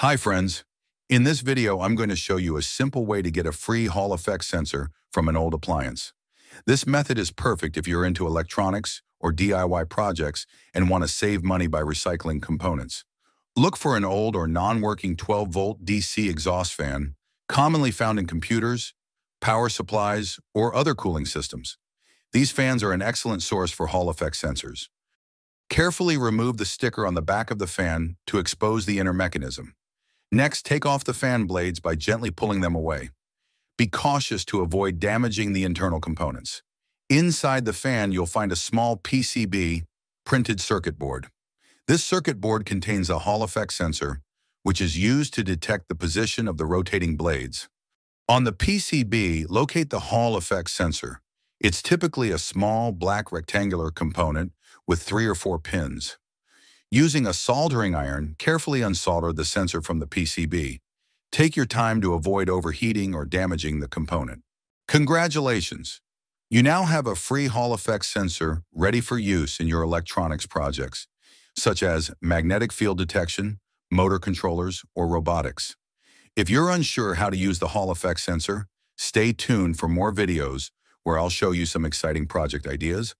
Hi friends, in this video I'm going to show you a simple way to get a free Hall effect sensor from an old appliance. This method is perfect if you're into electronics or DIY projects and want to save money by recycling components. Look for an old or non-working 12-volt DC exhaust fan, commonly found in computers, power supplies, or other cooling systems. These fans are an excellent source for Hall effect sensors. Carefully remove the sticker on the back of the fan to expose the inner mechanism. Next, take off the fan blades by gently pulling them away. Be cautious to avoid damaging the internal components. Inside the fan, you'll find a small PCB printed circuit board. This circuit board contains a Hall effect sensor, which is used to detect the position of the rotating blades. On the PCB, locate the Hall effect sensor. It's typically a small black rectangular component with three or four pins. Using a soldering iron, carefully unsolder the sensor from the PCB. Take your time to avoid overheating or damaging the component. Congratulations! You now have a free Hall effect sensor ready for use in your electronics projects, such as magnetic field detection, motor controllers, or robotics. If you're unsure how to use the Hall effect sensor, stay tuned for more videos where I'll show you some exciting project ideas,